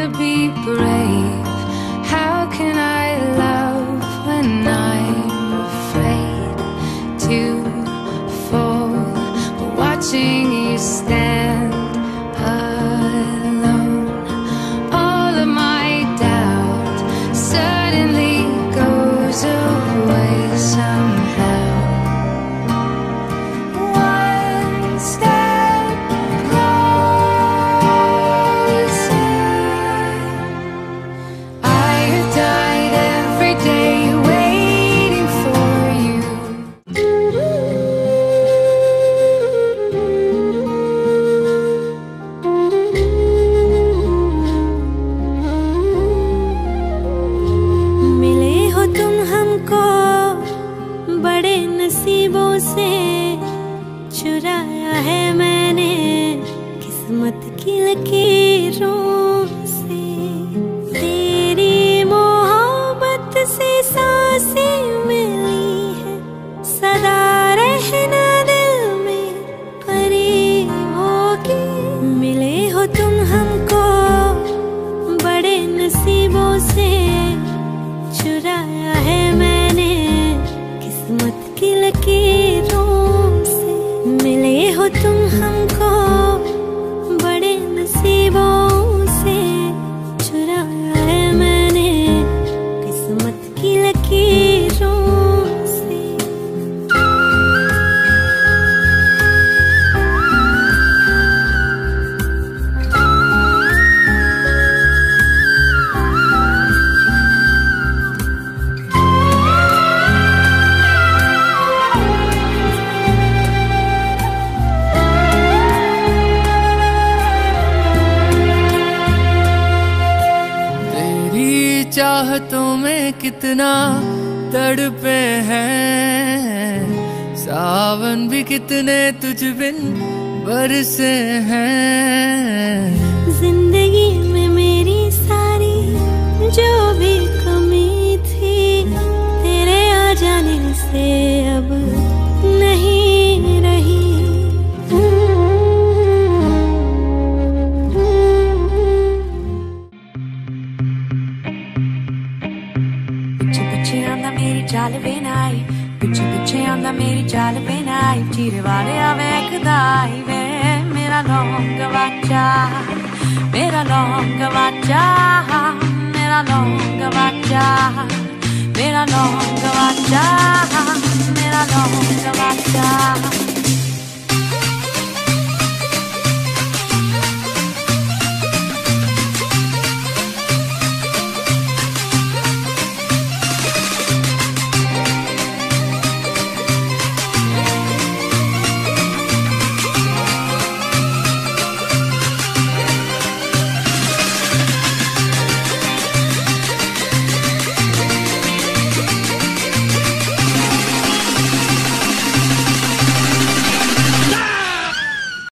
to be brave. How can I love when I'm afraid to fall? But watching चुराया है मैंने किस्मत की लकीरों चाहतों में कितना तड़पे हैं। सावन भी कितने तुझ बिन बरसे हैं। मेरी चाल वे पिछे पिछे आंदा मेरी चाल पे चीरे वाले आवे खदाई वे। मेरा लौंग वाचा। मेरा लौंग वाचा। मेरा लौंग वाचा। मेरा लौंग वाचा। मेरा लौंग वाचा।